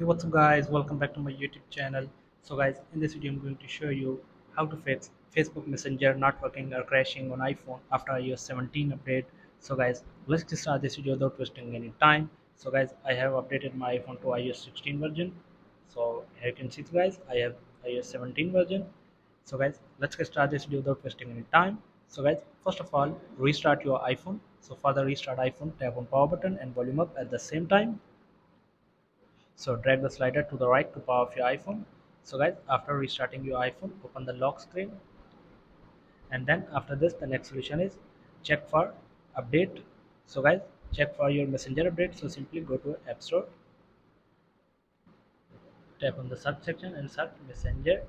hey what's up guys? Welcome back to my youtube channel. So guys in this video i'm going to show you how to fix facebook messenger not working or crashing on iphone after ios 17 update. So guys let's just start this video without wasting any time. So guys i have updated my iphone to ios 16 version. So here you can see guys i have ios 17 version. So guys let's get started this video without wasting any time. So guys first of all restart your iphone. So for the restart iphone tap on power button and volume up at the same time so drag the slider to the right to power off your iphone. So guys after restarting your iphone open the lock screen. And then after this the next solution is check for update. So guys check for your messenger update. So simply go to app store tap on the search section and search messenger.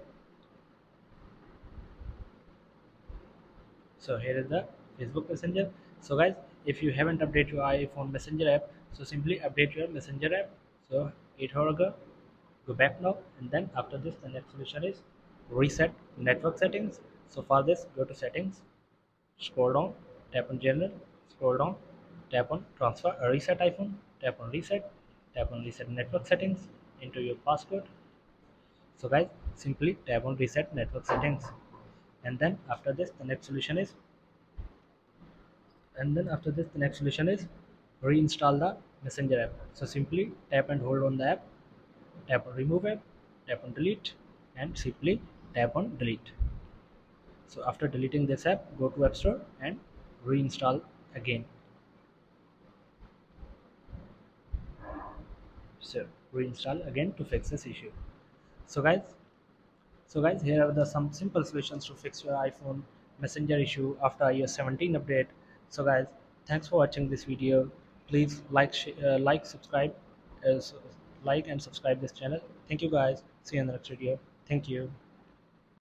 So here is the facebook messenger. So guys if you haven't updated your iphone messenger app so simply update your messenger app. So 8 hour go back now and then after this the next solution is reset network settings. So for this go to settings scroll down tap on general scroll down tap on transfer uh, reset iphone tap on reset tap on reset network settings into your password. So guys simply tap on reset network settings. And then after this the next solution is and then after this the next solution is reinstall the messenger app. So simply tap and hold on the app tap on remove app tap on delete and simply tap on delete. So after deleting this app go to app store and reinstall again. So reinstall again to fix this issue. So guys so guys here are the some simple solutions to fix your iphone messenger issue after ios 17 update. So guys thanks for watching this video please like uh, like subscribe uh, like and subscribe this channel. Thank you guys. See you in the next video. Thank you